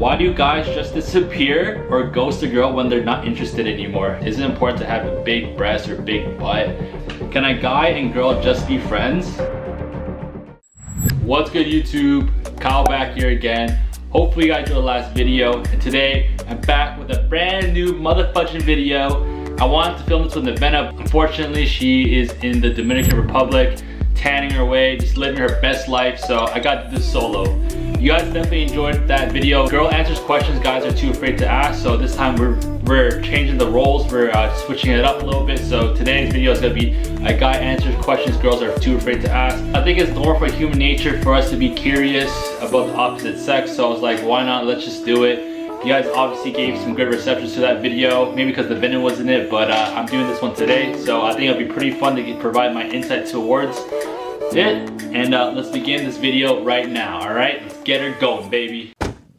Why do guys just disappear or ghost a girl when they're not interested anymore? Is it important to have a big breast or big butt? Can a guy and girl just be friends? What's good YouTube? Kyle back here again. Hopefully you guys enjoyed the last video. And today I'm back with a brand new motherfucking video. I wanted to film this with Nevena. Unfortunately, she is in the Dominican Republic, tanning her way, just living her best life. So I got to this solo. You guys definitely enjoyed that video. Girl answers questions guys are too afraid to ask. So this time we're, we're changing the roles. We're uh, switching it up a little bit. So today's video is gonna be a guy answers questions girls are too afraid to ask. I think it's normal for human nature for us to be curious about the opposite sex. So I was like, why not? Let's just do it. You guys obviously gave some good receptions to that video, maybe because Nevena was in it, but uh, I'm doing this one today. So I think it'll be pretty fun to provide my insight towards it. And uh, let's begin this video right now, all right? Let's get her going, baby.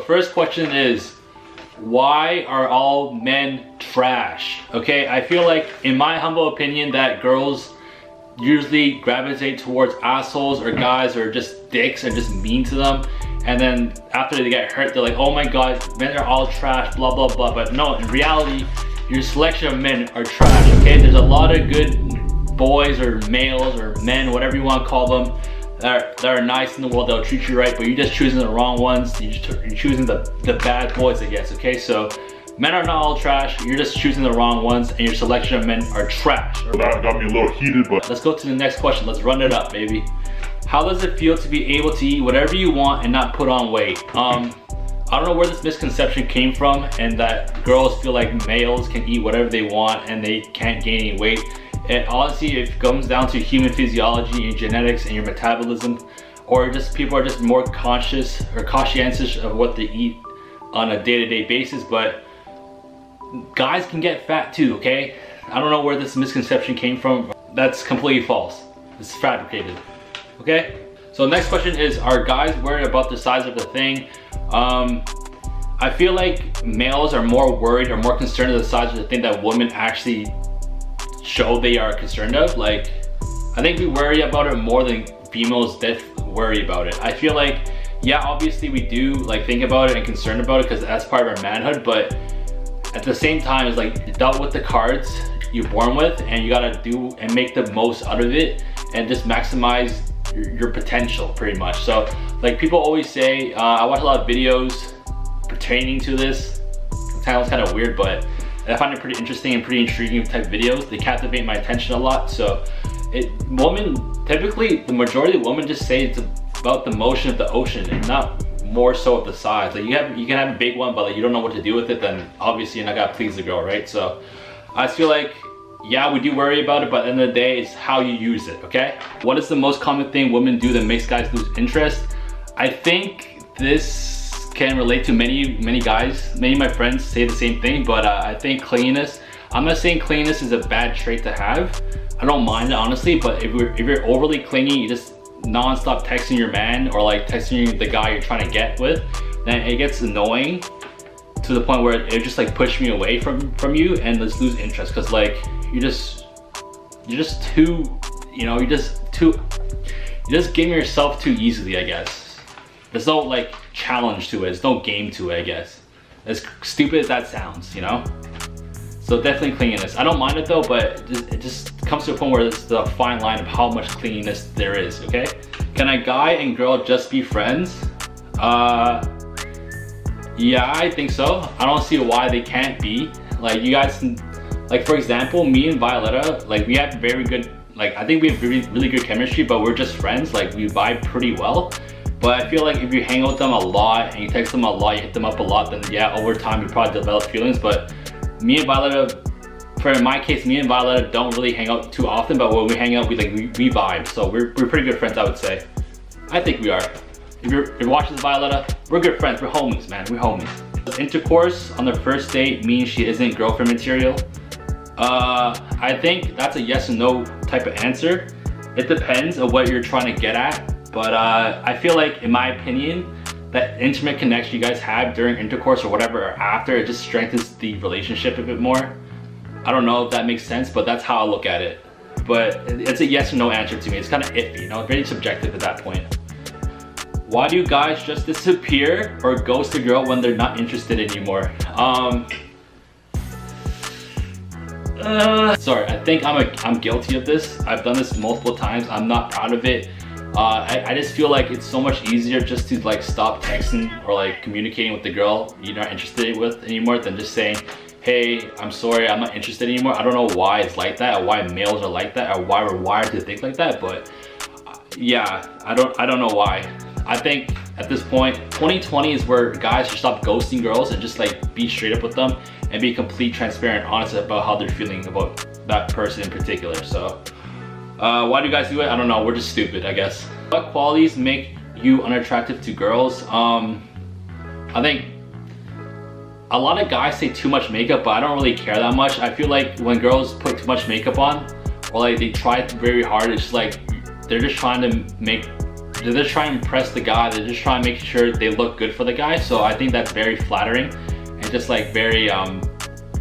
First question is, why are all men trash? Okay, I feel like, in my humble opinion, that girls usually gravitate towards assholes or guys or just dicks and just mean to them. And then after they get hurt, they're like, oh my god, men are all trash, blah, blah, blah. But no, in reality, your selection of men are trash, okay? There's a lot of good boys or males or men, whatever you want to call them, that are, that are nice in the world, they'll treat you right, but you're just choosing the wrong ones. You're, you're choosing the, the bad boys, I guess, okay? So men are not all trash, you're just choosing the wrong ones and your selection of men are trash. That got me a little heated, but. Let's go to the next question, let's run it up, baby. How does it feel to be able to eat whatever you want and not put on weight? Um, I don't know where this misconception came from and that girls feel like males can eat whatever they want and they can't gain any weight. It honestly, it comes down to human physiology and genetics and your metabolism, or just people are just more conscious or conscientious of what they eat on a day-to-day -day basis, but guys can get fat too, okay? I don't know where this misconception came from. That's completely false. It's fabricated, okay? So next question is, are guys worried about the size of the thing? Um, I feel like males are more worried or more concerned with the size of the thing that women actually show they are concerned of. Like, I think we worry about it more than females def worry about it. I feel like, yeah, obviously we do like think about it and concerned about it because that's part of our manhood, but at the same time, it's like dealt with the cards you're born with and you gotta do and make the most out of it and just maximize your, your potential pretty much. So like people always say, uh, I watch a lot of videos pertaining to this. It sounds kind of weird, but I find it pretty interesting and pretty intriguing type videos. They captivate my attention a lot. So it women, typically the majority of women just say it's about the motion of the ocean and not more so of the size. Like you have, you can have a big one, but like you don't know what to do with it, then obviously you're not gonna please the girl, right? So I feel like, yeah, we do worry about it, but at the end of the day, it's how you use it, okay? What is the most common thing women do that makes guys lose interest? I think this can relate to many, many guys. Many of my friends say the same thing, but uh, I think cleanliness, I'm not saying cleanliness is a bad trait to have. I don't mind it honestly, but if you're, if you're overly clingy, you just non-stop texting your man or like texting the guy you're trying to get with, then it gets annoying to the point where it just like push me away from from you and just lose interest because like you just you're just too you know you're just too you're just game yourself too easily I guess there's no like challenge to it. There's no game to it, I guess. As stupid as that sounds, you know? So definitely cleanliness. I don't mind it though, but it just comes to a point where it's the fine line of how much cleanliness there is, okay? Can a guy and girl just be friends? Uh, yeah, I think so. I don't see why they can't be. Like you guys, like for example, me and Violetta, like we have very good, like I think we have really, really good chemistry, but we're just friends. Like we vibe pretty well. But I feel like if you hang out with them a lot and you text them a lot, you hit them up a lot, then yeah, over time you probably develop feelings. But me and Violetta, for in my case, me and Violetta don't really hang out too often, but when we hang out, we like we, we vibe. So we're, we're pretty good friends, I would say. I think we are. If you're, if you're watching this Violetta, we're good friends, we're homies, man, we're homies. Intercourse on the first date means she isn't girlfriend material. Uh, I think that's a yes or no type of answer. It depends on what you're trying to get at. But uh, I feel like, in my opinion, that intimate connection you guys have during intercourse or whatever or after, it just strengthens the relationship a bit more. I don't know if that makes sense, but that's how I look at it. But it's a yes or no answer to me. It's kind of iffy, you know, very subjective at that point. why do you guys just disappear or ghost a girl when they're not interested anymore? Um, uh, sorry, I think I'm, a, I'm guilty of this. I've done this multiple times. I'm not proud of it. Uh, I, I, just feel like it's so much easier just to like stop texting or like communicating with the girl you're not interested with anymore than just saying, hey, I'm sorry, I'm not interested anymore. I don't know why it's like that or why males are like that or why we're wired to think like that, but uh, yeah, I don't, I don't know why. I think at this point, 2020 is where guys should stop ghosting girls and just like be straight up with them and be complete transparent, honest about how they're feeling about that person in particular. So uh, why do you guys do it? I don't know, we're just stupid, I guess. What qualities make you unattractive to girls? Um, I think a lot of guys say too much makeup, but I don't really care that much. I feel like when girls put too much makeup on, or like they try very hard, it's just like, they're just trying to make they're just trying to impress the guy. They're just trying to make sure they look good for the guy. So I think that's very flattering and just like very um,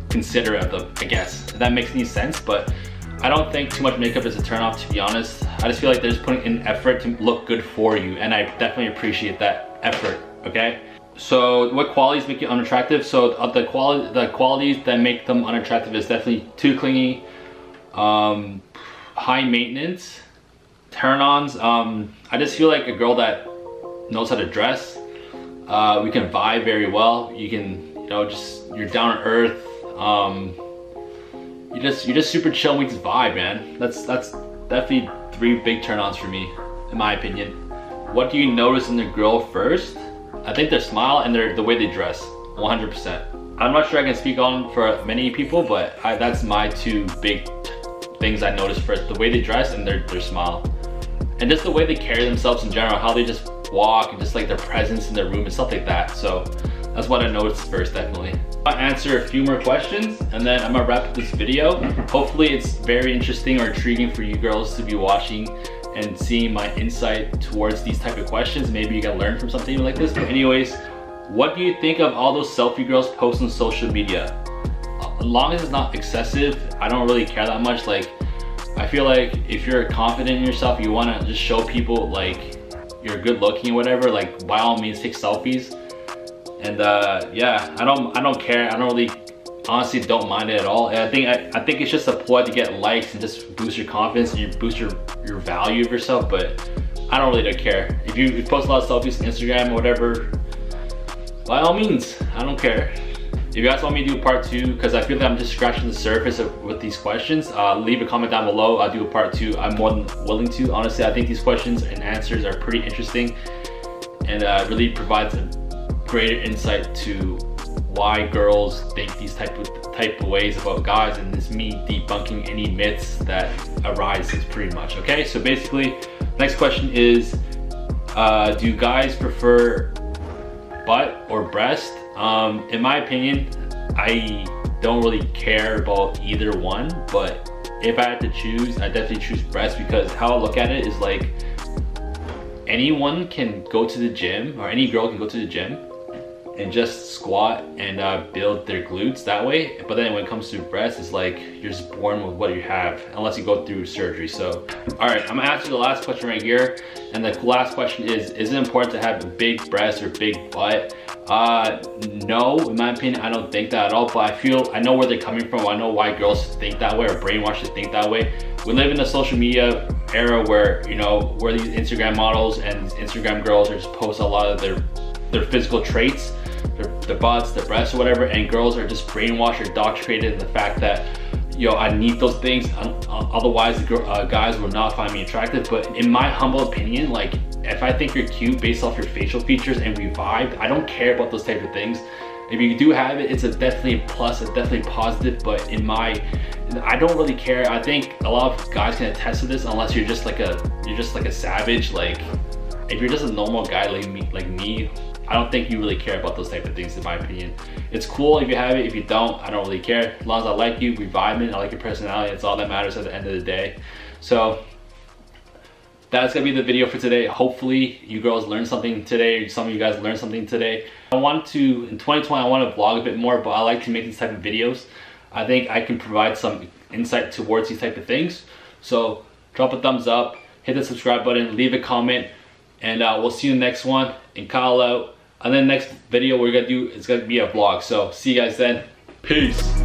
considerate of them, I guess. If that makes any sense, but I don't think too much makeup is a turnoff, to be honest. I just feel like they're just putting in effort to look good for you and I definitely appreciate that effort, okay? So what qualities make you unattractive? So uh, the, quali the qualities that make them unattractive is definitely too clingy, um, high maintenance, turn-ons. Um, I just feel like a girl that knows how to dress. Uh, we can vibe very well. You can, you know, just you're down to earth. Um, you just you're just super chill. just vibe, man. That's that's definitely three big turn-ons for me, in my opinion. What do you notice in the girl first? I think their smile and their the way they dress, 100%. I'm not sure I can speak on for many people, but I, that's my two big things I noticed first. The way they dress and their, their smile and just the way they carry themselves in general, how they just walk and just like their presence in their room and stuff like that. So that's what I noticed first, definitely. I'll answer a few more questions and then I'm gonna wrap up this video. Hopefully it's very interesting or intriguing for you girls to be watching and seeing my insight towards these type of questions. Maybe you can learn from something like this. But anyways, what do you think of all those selfie girls post on social media? As long as it's not excessive, I don't really care that much. Like I feel like if you're confident in yourself, you wanna just show people like you're good looking or whatever, like by all means take selfies. And uh, yeah, I don't I don't care. I don't really honestly don't mind it at all. And I think I, I think it's just a ploy to get likes and just boost your confidence and you boost your, your value of yourself, but I don't really don't care. If you post a lot of selfies on Instagram or whatever, by all means, I don't care. If you guys want me to do part two, because I feel like I'm just scratching the surface of, with these questions, uh, leave a comment down below. I'll do a part two. I'm more than willing to. Honestly, I think these questions and answers are pretty interesting and uh, really provides a greater insight to why girls think these type of type of ways about guys and this me debunking any myths that arises pretty much okay? So basically next question is uh, do guys prefer butt or breast? Um, in my opinion, I don't really care about either one, but if I had to choose, I definitely choose breast because how I look at it is like anyone can go to the gym or any girl can go to the gym and just squat and uh, build their glutes that way. But then when it comes to breasts, it's like you're just born with what you have unless you go through surgery. So, all right, I'm gonna ask you the last question right here. And the last question is, is it important to have a big breast or big butt? Uh, no, in my opinion, I don't think that at all, but I feel, I know where they're coming from. I know why girls think that way or brainwashed to think that way. We live in a social media era where, you know, where these Instagram models and Instagram girls are just post a lot of their, their physical traits their, their butts, their breasts or whatever, and girls are just brainwashed or indoctrinated in the fact that yo, I need those things, otherwise the girl, uh, guys will not find me attractive. But in my humble opinion, like if I think you're cute based off your facial features and we vibe, I don't care about those type of things. If you do have it, it's a definitely a plus, it's definitely positive, but in my, I don't really care. I think a lot of guys can attest to this unless you're just like a, you're just like a savage. Like if you're just a normal guy like me, like me I don't think you really care about those type of things in my opinion. It's cool if you have it, if you don't, I don't really care. As long as I like you, we vibing, I like your personality, it's all that matters at the end of the day. So that's gonna be the video for today. Hopefully you girls learned something today, some of you guys learned something today. I want to, in 2020, I want to vlog a bit more, but I like to make these type of videos. I think I can provide some insight towards these type of things. So drop a thumbs up, hit the subscribe button, leave a comment, And uh, we'll see you in the next one and call out. And then next video we're gonna do is gonna be a vlog. So see you guys then. Peace.